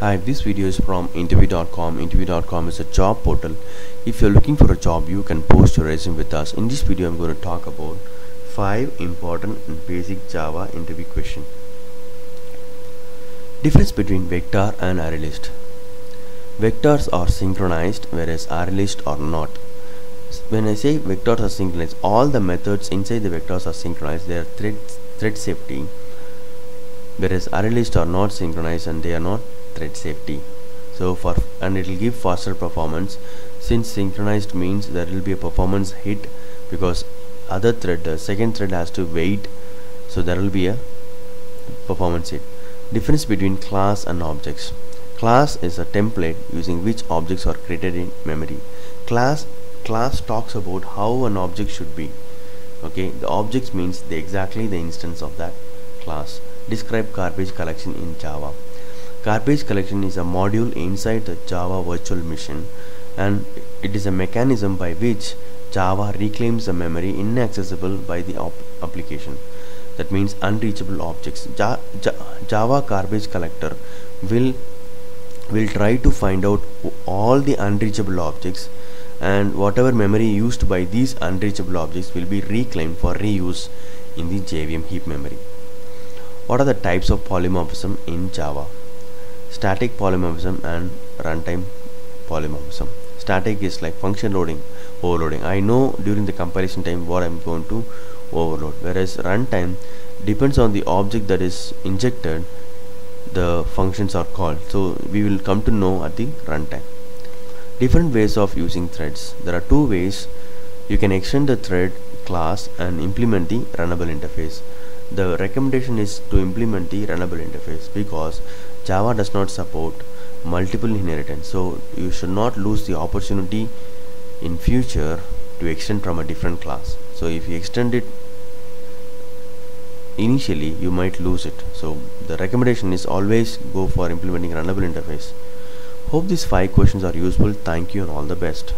Hi, this video is from interview.com. Interview.com is a job portal. If you're looking for a job, you can post your resume with us. In this video, I'm going to talk about five important and basic Java interview question. Difference between vector and array list. Vectors are synchronized, whereas array list are not. When I say vectors are synchronized, all the methods inside the vectors are synchronized. They are thread thread safety, whereas array lists are not synchronized and they are not thread safety. So for and it will give faster performance. Since synchronized means there will be a performance hit because other thread the uh, second thread has to wait. So there will be a performance hit. Difference between class and objects. Class is a template using which objects are created in memory. Class class talks about how an object should be. Okay? The objects means the exactly the instance of that class. Describe garbage collection in java garbage collection is a module inside the java virtual machine and it is a mechanism by which java reclaims the memory inaccessible by the application that means unreachable objects ja ja java garbage collector will will try to find out all the unreachable objects and whatever memory used by these unreachable objects will be reclaimed for reuse in the JVM heap memory. What are the types of polymorphism in Java? Static polymorphism and runtime polymorphism. Static is like function loading, overloading. I know during the compilation time what I'm going to overload. Whereas runtime depends on the object that is injected, the functions are called. So we will come to know at the runtime different ways of using threads there are two ways you can extend the thread class and implement the runnable interface the recommendation is to implement the runnable interface because java does not support multiple inheritance so you should not lose the opportunity in future to extend from a different class so if you extend it initially you might lose it so the recommendation is always go for implementing runnable interface Hope these 5 questions are useful. Thank you and all the best.